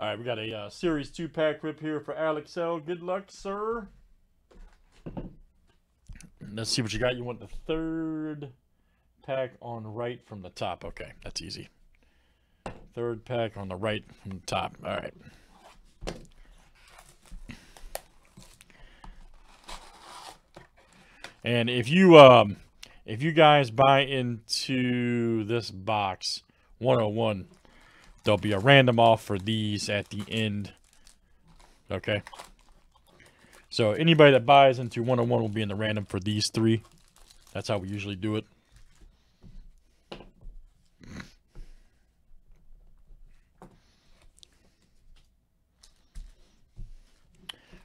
All right, we got a uh, Series 2 pack rip here for Alex L. Good luck, sir. Let's see what you got. You want the third pack on right from the top. Okay, that's easy. Third pack on the right from the top. All right. And if you um if you guys buy into this box 101, there'll be a random off for these at the end. Okay. So anybody that buys into 101 will be in the random for these three. That's how we usually do it.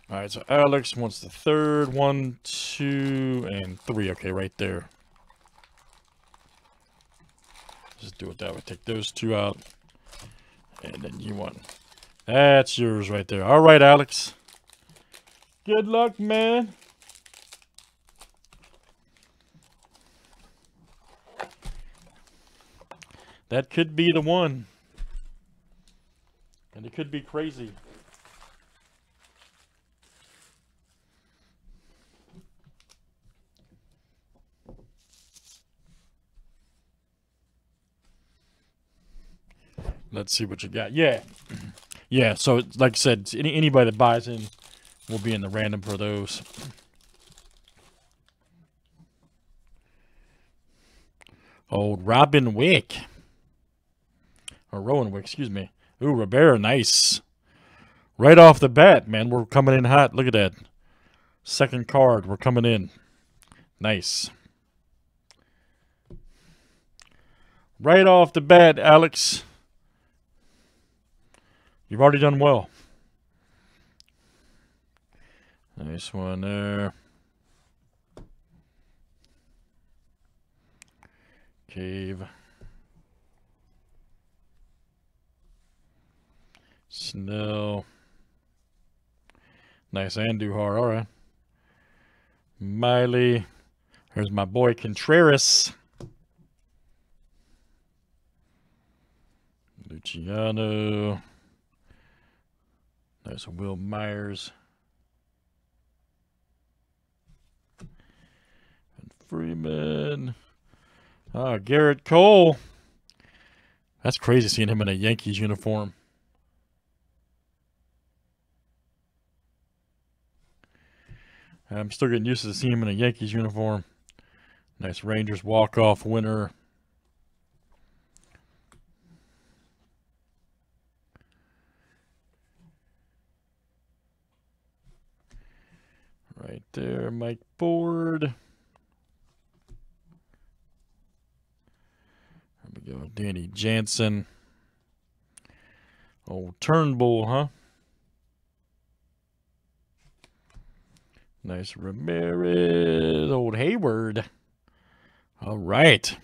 All right, so Alex wants the third one, two, and three. Okay, right there. Just do it that way. Take those two out. And then you want... That's yours right there. All right, Alex. Good luck, man. That could be the one. And it could be crazy. Let's see what you got. Yeah. Yeah, so like I said, any, anybody that buys in will be in the random for those. Old Robin Wick. Or Rowan Wick, excuse me. Ooh, Rivera, nice. Right off the bat, man, we're coming in hot. Look at that. Second card, we're coming in. Nice. Right off the bat, Alex. You've already done well. Nice one there. Cave. Snell. Nice Andujar. All right. Miley. Here's my boy Contreras. Luciano. There's Wil Myers. And Freeman. Ah, Gerrit Cole. That's crazy seeing him in a Yankees uniform. I'm still getting used to seeing him in a Yankees uniform. Nice Rangers walk-off winner. Right there, Mike Ford. There we go, Danny Jansen. Old Turnbull, huh? Nice Ramirez. Old Heyward. All right.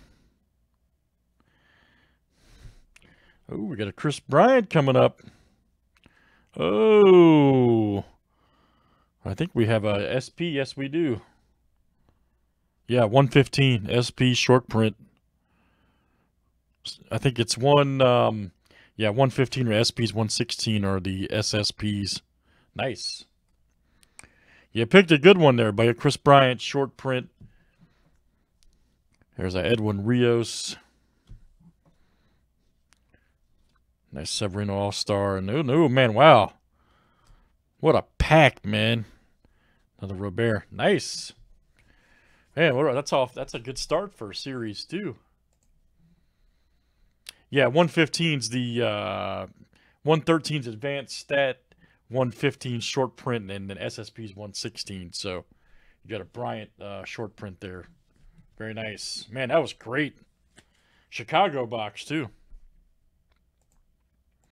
Oh, we got a Kris Bryant coming up. Oh. I think we have a SP. Yes, we do. Yeah, 115 SP short print. I think it's one, um, yeah, 115 or SPs, 116 are the SSPs. Nice. You picked a good one there by a Kris Bryant short print. There's a Edwin Rios. Nice Severino All-Star. No, no, man, wow. What a pack, man. Another Robert. Nice. Man, what, that's off. That's a good start for a series two. Yeah, 115's the uh 113's advanced stat, 115 short print, and then SSP's 116. So you got a Bryant uh, short print there. Very nice. Man, that was great. Chicago box too.